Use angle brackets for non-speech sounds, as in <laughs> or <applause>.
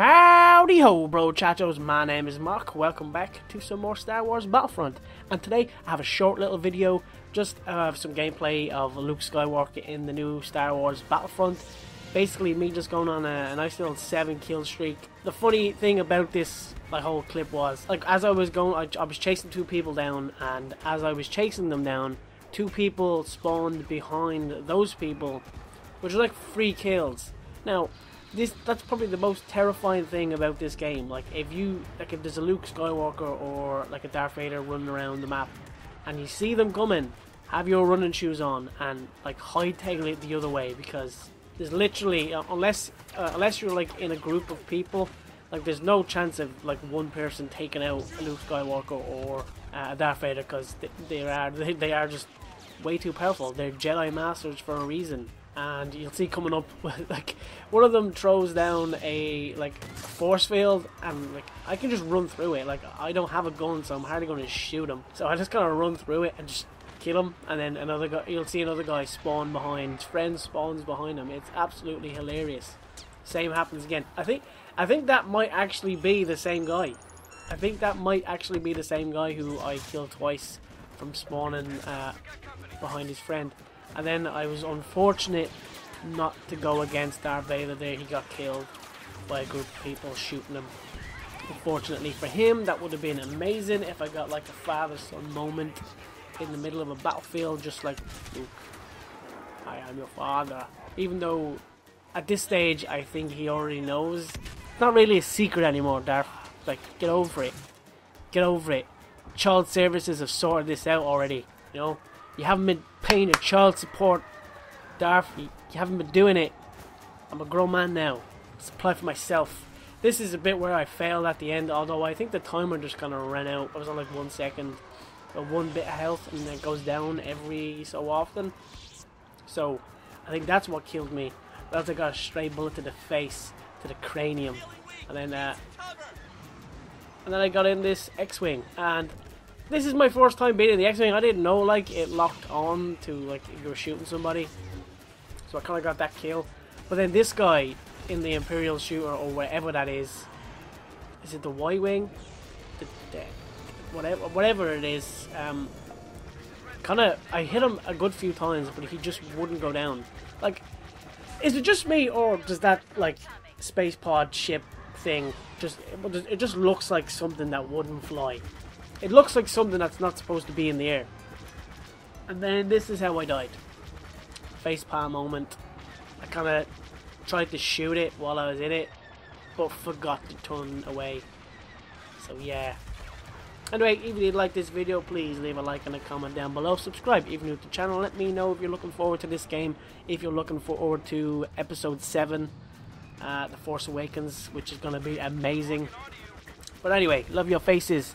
Howdy ho, bro chachos. My name is Mark. Welcome back to some more Star Wars Battlefront. And today I have a short little video, just uh, some gameplay of Luke Skywalker in the new Star Wars Battlefront. Basically, me just going on a, a nice little seven kill streak. The funny thing about this my whole clip was, like, as I was going, I, I was chasing two people down, and as I was chasing them down, two people spawned behind those people, which was like three kills. Now, this that's probably the most terrifying thing about this game. Like if you like if there's a Luke Skywalker or like a Darth Vader running around the map and you see them coming, have your running shoes on and like hightail it the other way because there's literally uh, unless uh, unless you're like in a group of people, like there's no chance of like one person taking out Luke Skywalker or uh, Darth Vader because they, they are <laughs> they, they are just way too powerful. They're Jedi Masters for a reason and you'll see coming up <laughs> like one of them throws down a like force field and like I can just run through it. Like I don't have a gun so I'm hardly going to shoot him so I just kind of run through it and just kill him and then another guy you'll see another guy spawn behind his friend spawns behind him it's absolutely hilarious. Same happens again. I think I think that might actually be the same guy. I think that might actually be the same guy who I killed twice from spawning uh, behind his friend and then I was unfortunate not to go against Darth Vader there. He got killed by a group of people shooting him. Unfortunately for him, that would have been amazing if I got like a father-son moment in the middle of a battlefield, just like Luke, I am your father. Even though at this stage, I think he already knows. It's not really a secret anymore, Darth. Like, get over it. Get over it. Child services have sorted this out already, you know? You haven't been paying your child support, Darth. You, you haven't been doing it. I'm a grown man now. Let's for myself. This is a bit where I failed at the end, although I think the timer just kind of ran out. I was on like one second, or one bit of health, and then it goes down every so often. So, I think that's what killed me. That's I got a stray bullet to the face, to the cranium, and then uh, and then I got in this X-wing, and this is my first time beating the X-Wing. I didn't know, like, it locked on to, like, if you were shooting somebody. So I kind of got that kill. But then this guy in the Imperial Shooter, or whatever that is, is it the Y-Wing? Whatever, whatever it is, um, kind of, I hit him a good few times, but he just wouldn't go down. Like, is it just me, or does that, like, space pod ship thing just, it just looks like something that wouldn't fly? It looks like something that's not supposed to be in the air. And then this is how I died. Face palm moment. I kind of tried to shoot it while I was in it, but forgot to turn away. So yeah. Anyway, if you did like this video, please leave a like and a comment down below. Subscribe if you're new to the channel. Let me know if you're looking forward to this game. If you're looking forward to Episode 7, uh, The Force Awakens, which is going to be amazing. But anyway, love your faces